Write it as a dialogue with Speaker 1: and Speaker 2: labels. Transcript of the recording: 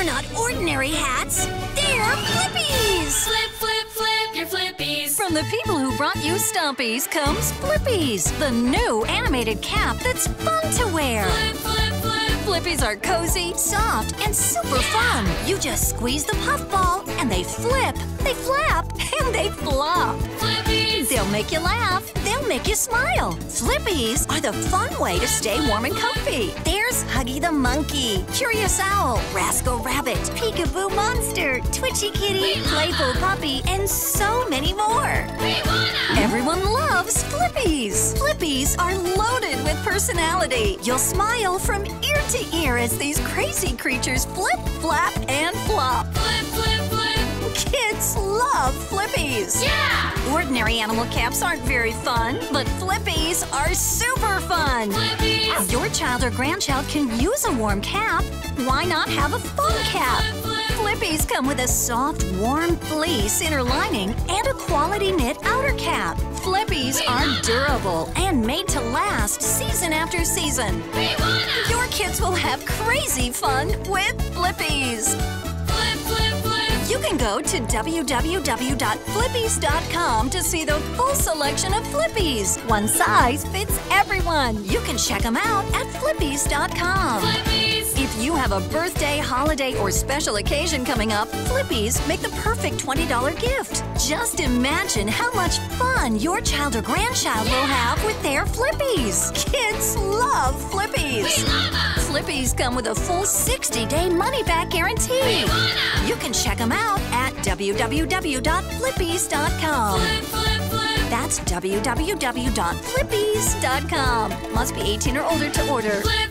Speaker 1: They're not ordinary hats. They're flipeez.
Speaker 2: Flip, flip, flip your flipeez.
Speaker 3: From the people who brought you Stompeez comes Flipeez, the new animated cap that's fun to wear.
Speaker 2: Flip, flip, flip.
Speaker 3: Flipeez are cozy, soft, and super fun. You just squeeze the puffball, and they flip, they flap, and they flop.
Speaker 2: Flipeez.
Speaker 3: They'll make you laugh. They'll make you smile. Flipeez are the fun way to stay warm and comfy. There's Huggy the Monkey, Curious Owl, Rascal Rabbit, Peekaboo Monster, Twitchy Kitty, Playful Puppy, and so many more. Everyone loves Flipeez. Flipeez are loaded with personality. You'll smile from ear to ear as these crazy creatures flip, flap, and flop.
Speaker 2: Flip, flip, flip.
Speaker 3: Kids love Flipeez.
Speaker 2: Yeah.
Speaker 3: Ordinary animal caps aren't very fun, but Flipeez are super fun.
Speaker 2: Flipeez.
Speaker 3: Your child or grandchild can use a warm cap. Why not have a fun cap?
Speaker 2: Flip, flip.
Speaker 3: Flipeez come with a soft, warm fleece inner lining and a quality knit outer cap. Flipeez are durable and made to last season after season.
Speaker 2: We wanna.
Speaker 3: Your kids will have crazy fun with Flipeez. Can go to www.flipeez.com to see the full selection of Flipeez. One size fits everyone. You can check them out at flipeez.com.
Speaker 2: Flipeez.
Speaker 3: If you have a birthday, holiday, or special occasion coming up, Flipeez make the perfect $20 gift. Just imagine how much fun your child or grandchild will have with their Flipeez. Kids love Flipeez.
Speaker 2: We love 'em.
Speaker 3: Flipeez come with a full 60 day money back guarantee. www.flipeez.com.
Speaker 2: Flip, flip, flip.
Speaker 3: That's www.flipeez.com. Must be 18 or older to order.
Speaker 2: Flip,